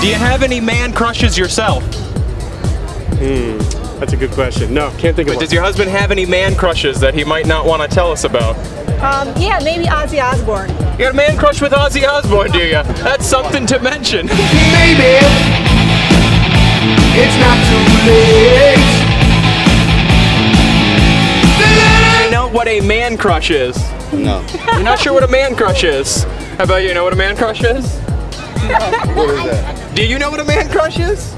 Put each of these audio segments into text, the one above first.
Do you have any man crushes yourself? Hmm, That's a good question. No, can't think of it. Does your husband have any man crushes that he might not want to tell us about? Um, yeah, maybe Ozzy Osbourne. You got a man crush with Ozzy Osbourne, do you? That's something to mention. Maybe it's not too late. A man crush is? No. You're not sure what a man crush is? How about you know what a man crush is? What is that? Do you know what a man crush is?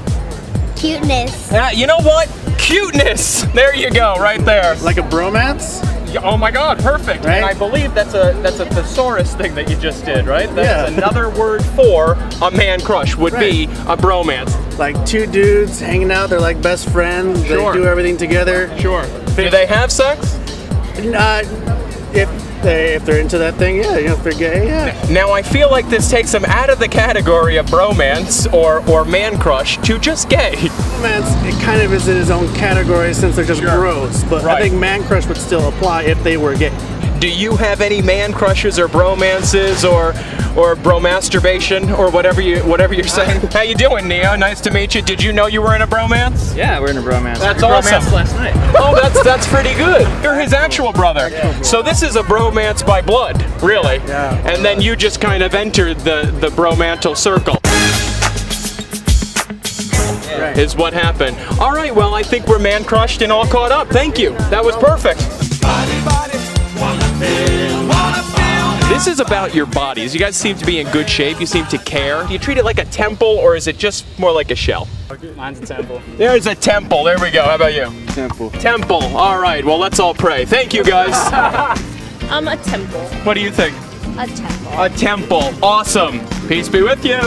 Cuteness. Yeah, you know what? Cuteness. There you go, right there. Like a bromance? Oh my God, perfect. Right? And I believe that's a that's a thesaurus thing that you just did, right? That's Yeah. another word for a man crush would be a bromance. Like two dudes hanging out, they're like best friends, Sure. they do everything together. Sure. Do they have sex? Uh, if they if they're into that thing, yeah, you know, if they're gay, yeah. Now I feel like this takes them out of the category of bromance or or man crush to just gay. Bromance it kind of is in its own category since they're just gross, but Right. I think man crush would still apply if they were gay. Do you have any man crushes or bromances or or bromasturbation or whatever you whatever you're saying? How you doing, Neo? Nice to meet you. Did you know you were in a bromance? Yeah, we're in a bromance. That's we awesome. bromanced last night. Oh, that's that's pretty good. You're his actual brother. Yeah. So this is a bromance by blood, really. Yeah. And then you just kind of entered the the bromantal circle. Is what happened. All right, well, I think we're man crushed and all caught up. Thank you. That was perfect. This is about your bodies. You guys seem to be in good shape. You seem to care. Do you treat it like a temple or is it just more like a shell? Mine's a temple. There's a temple. There we go. How about you? Temple. Temple. All right. Well, let's all pray. Thank you, guys. I'm a temple. what do you think? A temple. A temple. Awesome. Peace be with you.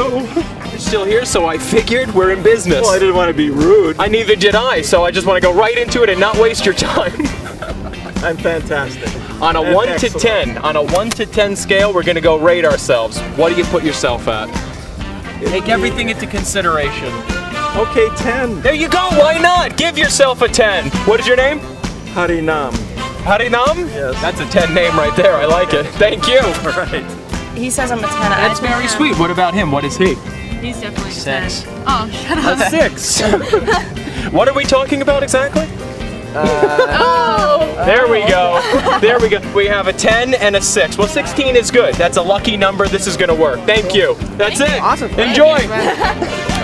You're still here, so I figured we're in business. Well, I didn't want to be rude. I neither did I, so I just want to go right into it and not waste your time. I'm fantastic. On a And 1 to 10, on a 1 to 10 scale, we're going to go rate ourselves. What do you put yourself at? Take everything into consideration. Okay, 10. There you go. Why not? Give yourself a 10. What is your name? Harinam. Harinam? Yes. That's a 10 name right there. I like it. Thank you. All right. He says I'm a 10. That's very sweet. What about him? What is he? He's definitely Six. a 10. Oh, shut up. A six. what are we talking about exactly? Uh, oh! There we go. Oh. There we go. We have a 10 and a 6. Well, 16 is good. That's a lucky number. This is going to work. Thank you. That's it. Awesome. Enjoy. Thank you.